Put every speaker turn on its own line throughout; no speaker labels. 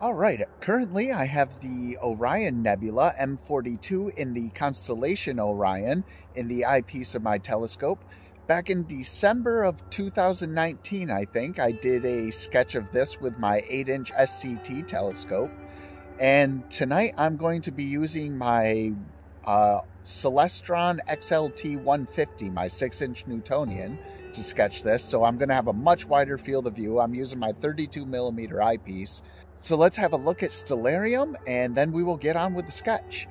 All right, currently I have the Orion Nebula M42 in the constellation Orion in the eyepiece of my telescope. Back in December of 2019, I think, I did a sketch of this with my 8 inch SCT telescope. And tonight I'm going to be using my uh, Celestron XLT 150, my 6 inch Newtonian, to sketch this. So I'm going to have a much wider field of view. I'm using my 32 millimeter eyepiece. So let's have a look at Stellarium and then we will get on with the sketch.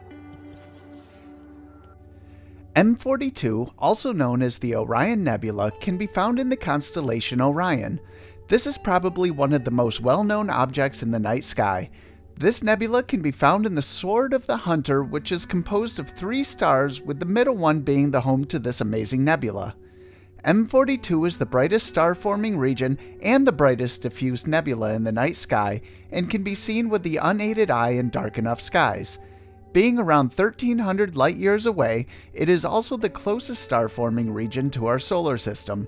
M42, also known as the Orion Nebula, can be found in the constellation Orion. This is probably one of the most well-known objects in the night sky. This nebula can be found in the Sword of the Hunter, which is composed of three stars, with the middle one being the home to this amazing nebula. M42 is the brightest star forming region and the brightest diffuse nebula in the night sky and can be seen with the unaided eye in dark enough skies. Being around 1300 light years away, it is also the closest star forming region to our solar system.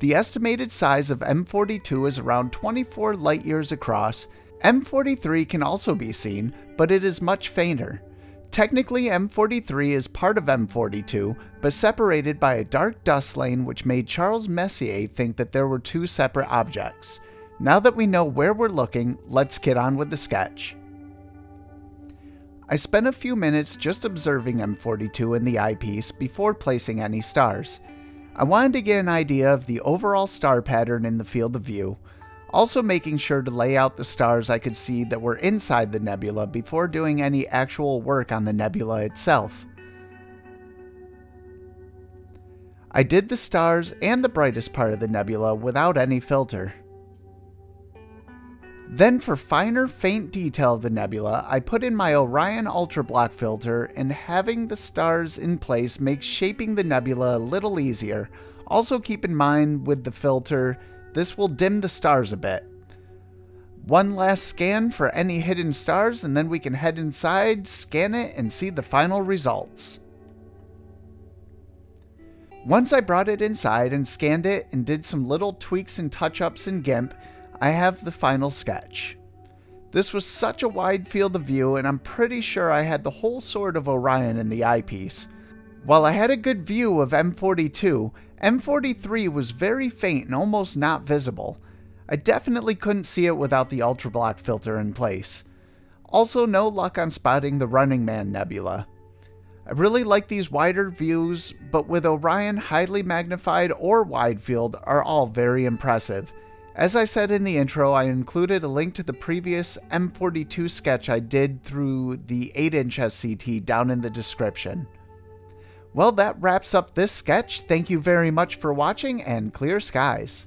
The estimated size of M42 is around 24 light years across. M43 can also be seen, but it is much fainter. Technically, M43 is part of M42, but separated by a dark dust lane which made Charles Messier think that there were two separate objects. Now that we know where we're looking, let's get on with the sketch. I spent a few minutes just observing M42 in the eyepiece before placing any stars. I wanted to get an idea of the overall star pattern in the field of view, also making sure to lay out the stars I could see that were inside the nebula before doing any actual work on the nebula itself. I did the stars and the brightest part of the nebula without any filter. Then for finer, faint detail of the nebula, I put in my Orion Ultra Block filter and having the stars in place makes shaping the nebula a little easier. Also keep in mind with the filter this will dim the stars a bit. One last scan for any hidden stars and then we can head inside, scan it, and see the final results. Once I brought it inside and scanned it and did some little tweaks and touch-ups in GIMP, I have the final sketch. This was such a wide field of view and I'm pretty sure I had the whole sword of Orion in the eyepiece. While I had a good view of M42, M43 was very faint and almost not visible. I definitely couldn't see it without the ultra block filter in place. Also, no luck on spotting the Running Man Nebula. I really like these wider views, but with Orion highly magnified or wide field are all very impressive. As I said in the intro, I included a link to the previous M42 sketch I did through the 8-inch SCT down in the description. Well, that wraps up this sketch. Thank you very much for watching and clear skies.